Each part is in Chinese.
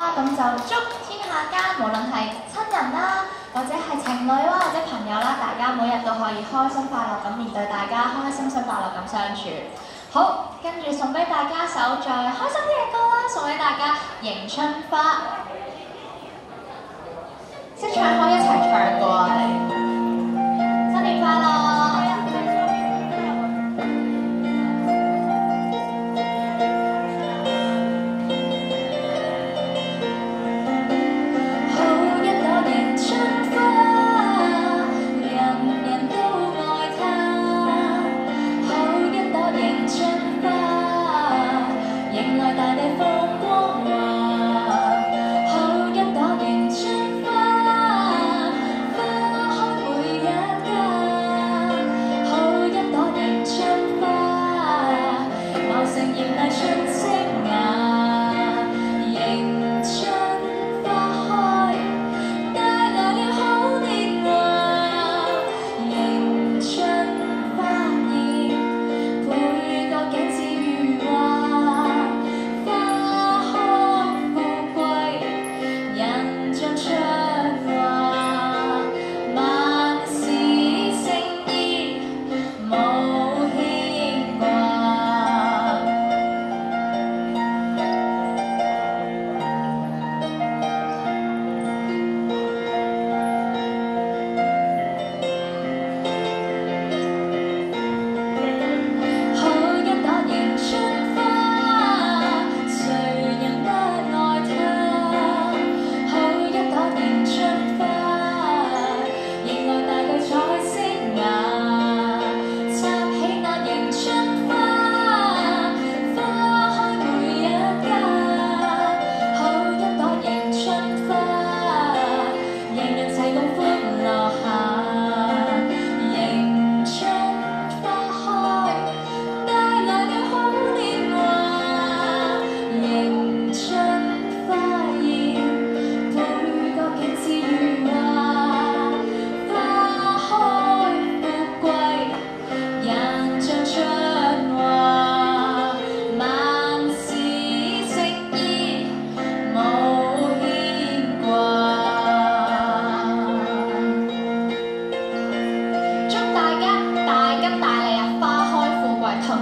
咁就祝天下间无论系亲人啦，或者系情侣啦，或者朋友啦，大家每日都可以开心快乐咁面对大家，开开心心快乐咁相处。好，跟住送俾大家首再开心啲嘅歌啦，送俾大家《迎春花》，识唱可以一齐唱過我哋，新年快乐！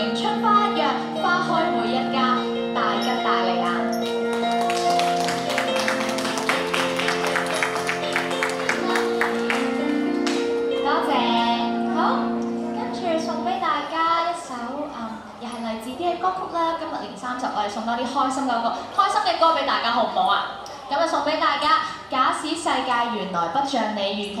迎春花一样，花开每一家，大吉大利啊！多谢，好，跟住送俾大家一首，嗯，又系嚟自啲嘅歌曲啦。今日年三十，我哋送多啲开心嘅歌，开心嘅歌俾大家，好唔好啊？咁就送俾大家，假使世界原来不像你预期。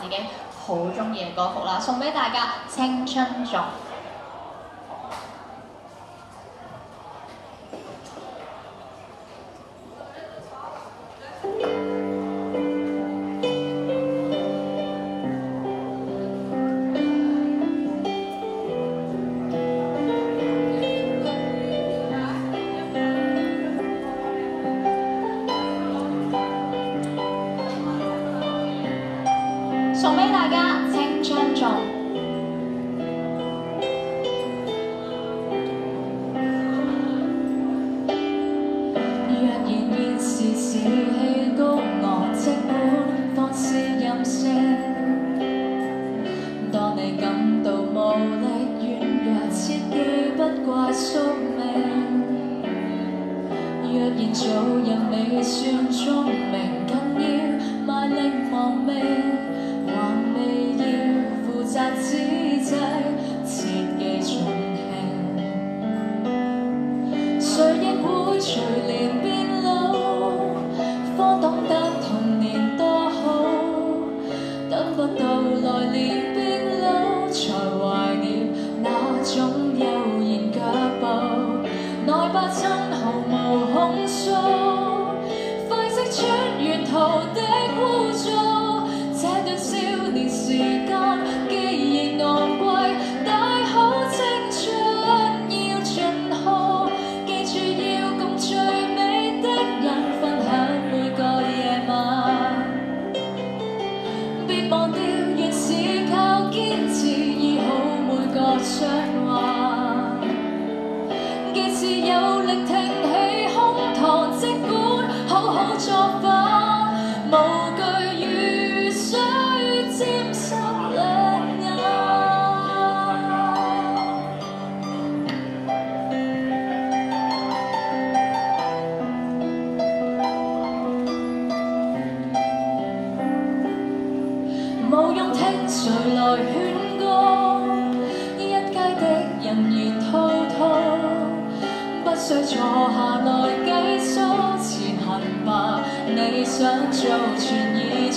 自己好中意嘅歌曲啦送俾大家青春作水平と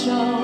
show.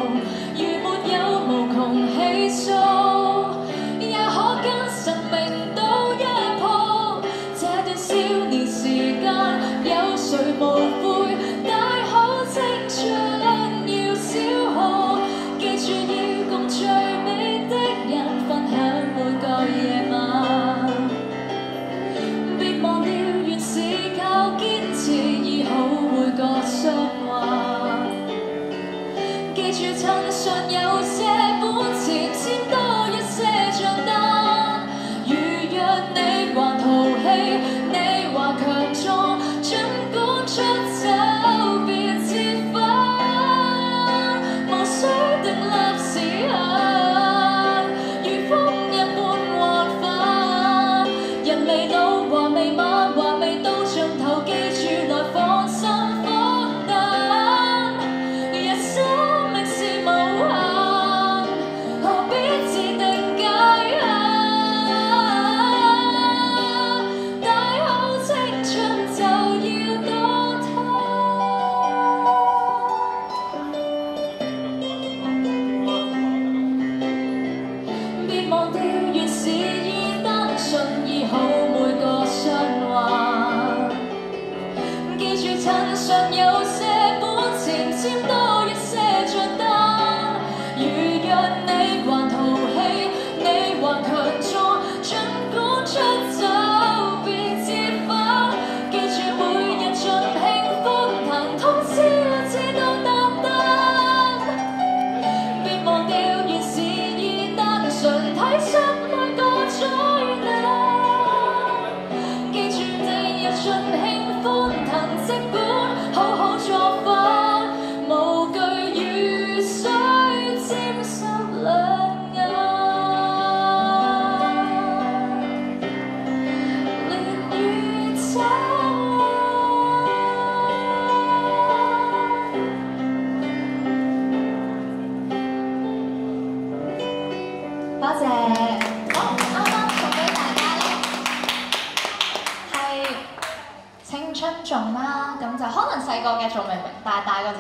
더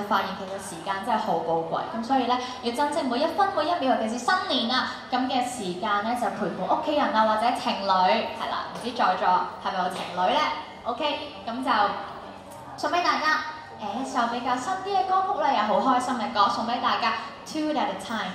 就發現其實時間真係好寶貴，咁所以咧要珍惜每一分每一秒，尤其是新年啊咁嘅時間咧，就陪伴屋企人啊或者情侶係啦，唔知在座係咪有情侶咧？OK，咁就送俾大家誒一首比較新啲嘅歌曲咧，又好開心嘅歌，送俾大家 Two at a time。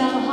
送